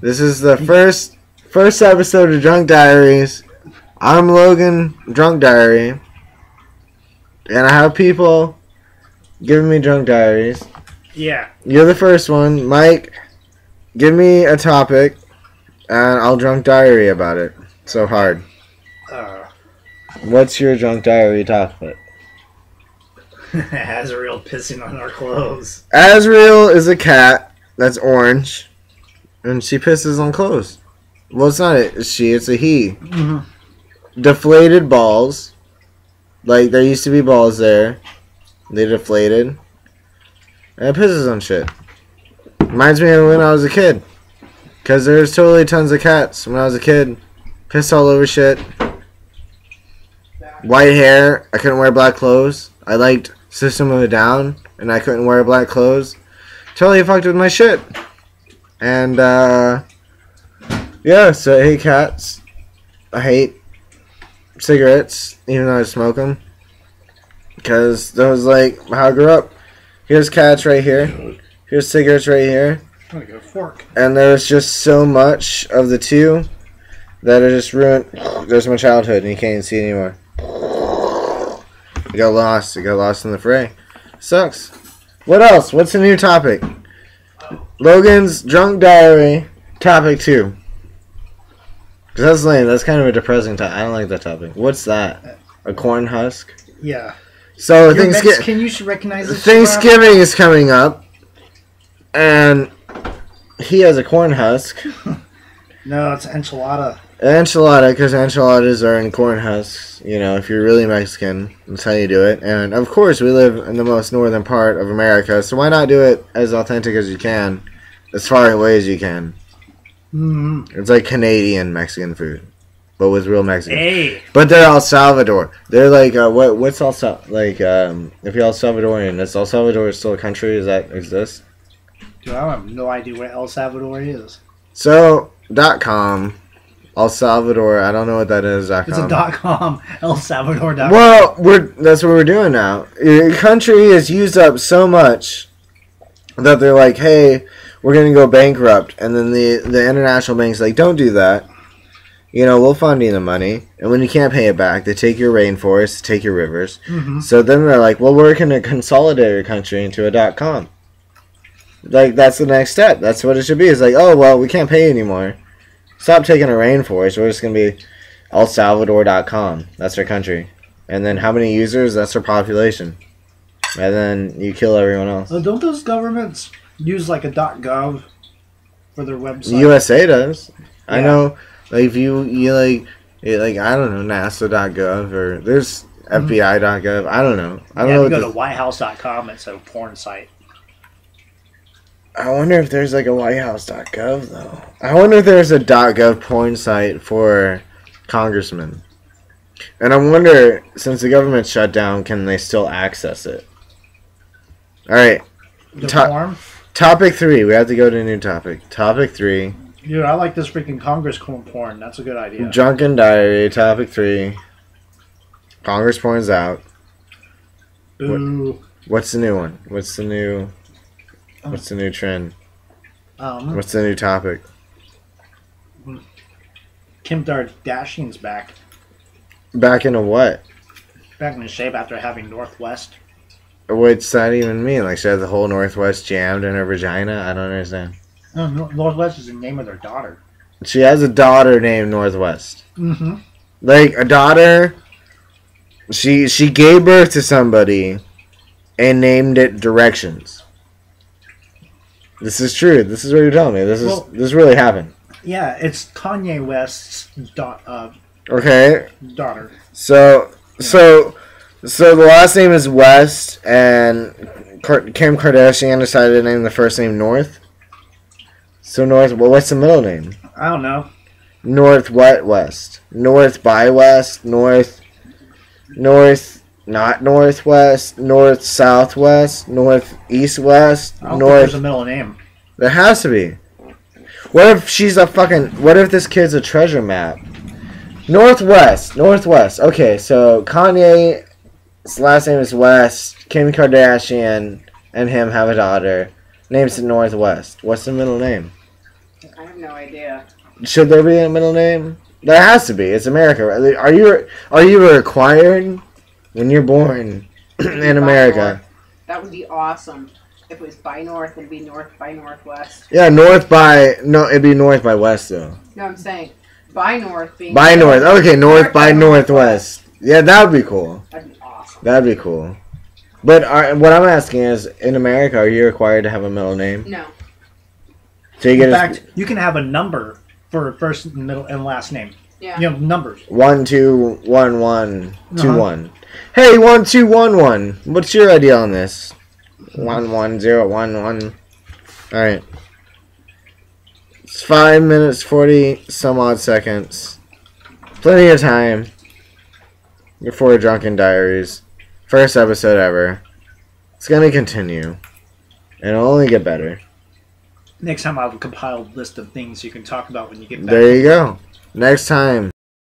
This is the first first episode of Drunk Diaries. I'm Logan, Drunk Diary, and I have people giving me drunk diaries. Yeah. You're the first one, Mike. Give me a topic, and I'll drunk diary about it. So hard. Uh, What's your drunk diary topic? Azrael pissing on our clothes. Azrael is a cat that's orange, and she pisses on clothes. Well, it's not a she; it's a he. Mm-hmm. Deflated balls, like there used to be balls there. They deflated, and it pisses on shit. Reminds me of when I was a kid, cause there's totally tons of cats when I was a kid. Pissed all over shit. White hair. I couldn't wear black clothes. I liked System of a Down, and I couldn't wear black clothes. Totally fucked with my shit. And uh, yeah, so I hate cats. I hate cigarettes, even though I smoke them. Because that was like how I grew up. Here's cats right here. Here's cigarettes right here. Get a fork. And there's just so much of the two that it just ruined. There's my childhood, and you can't even see it anymore. You got lost. You got lost in the fray. Sucks. What else? What's the new topic? Logan's drunk diary, topic two. Cause that's lame. That's kind of a depressing topic. I don't like that topic. What's that? A corn husk. Yeah. So You're Thanksgiving. Mexican, you should recognize this. Thanksgiving is coming up, and he has a corn husk. No, it's enchilada. Enchilada, because enchiladas are in corn husks. You know, if you're really Mexican, that's how you do it. And of course, we live in the most northern part of America, so why not do it as authentic as you can, as far away as you can? Mm-hmm. It's like Canadian Mexican food, but with real Mexican. Hey. But they're El Salvador. They're like uh, what? What's El Sal- like? Um, if you're El Salvadorian, is El Salvador still a country? Does that exist? Dude, I have no idea what El Salvador is. So dot com, El Salvador. I don't know what that is. Dot It's a dot com. El Salvador dot Well, we're that's what we're doing now. Your country has used up so much that they're like, "Hey, we're gonna go bankrupt," and then the the international banks like, "Don't do that." You know, we'll fund you the money, and when you can't pay it back, they take your rainforests, take your rivers. hmm So then they're like, "Well, we're gonna consolidate your country into a dot com." Like that's the next step. That's what it should be. It's like, oh well, we can't pay anymore. Stop taking a rainforest. We're just gonna be El Salvador.com. That's their country. And then how many users? That's their population. And then you kill everyone else. So don't those governments use like a gov for their website? USA does. I know. Like if you you like it, like I don't know NASA.gov or there's mm-hmm. FBI.gov. I don't know. I don't yeah, know. you go to whitehouse.com, it's a porn site. I wonder if there's like a WhiteHouse.gov though. I wonder if there's a .gov porn site for congressmen. And I wonder, since the government shut down, can they still access it? All right, The Ta- topic three. We have to go to a new topic. Topic three: Dude, I like this freaking Congress porn. That's a good idea. drunken diary. Topic three: Congress porn's out. Ooh. What's the new one? What's the new? What's the new trend? Um, What's the new topic? Kim Kardashian's back. Back into what? Back in shape after having Northwest. What's that even mean? Like she has the whole Northwest jammed in her vagina? I don't understand. No, Nor- Northwest is the name of their daughter. She has a daughter named Northwest. Mm-hmm. Like a daughter. She she gave birth to somebody, and named it Directions. This is true. This is what you're telling me. This is Well- this really happened. Yeah, it's Kanye West's da- uh, Okay, daughter. so so so the last name is West, and Kim Kardashian decided to name the first name North. So North. Well, what's the middle name? I don't know. North what west? North by west? North North not northwest? North southwest? North east west? I don't think North there's a middle name. There has to be. What if she's a fucking what if this kid's a treasure map? Northwest, Northwest. Okay, so Kanye's last name is West. Kim Kardashian and him have a daughter. Names it Northwest. What's the middle name? I have no idea. Should there be a middle name? There has to be. It's America. right? Are you are you required when you're born in America? That would be awesome. If it was by north, it'd be north by northwest. Yeah, north by no, it'd be north by west though. No, I'm saying by north being By north. Okay, north by northwest. Yeah, that would be cool. That'd be awesome. That'd be cool. But are, what I'm asking is, in America, are you required to have a middle name? No. So you In get a, fact, you can have a number for first, middle, and last name. Yeah. You know, numbers. one two one one two Uh-huh. one. Hey, one two one one. What's your idea on this? One one zero one one. All right. It's five minutes forty some odd seconds. Plenty of time. Before Drunken Diaries, first episode ever. It's gonna continue, and it'll only get better. Next time I'll compile a list of things you can talk about when you get back. There you go. Next time.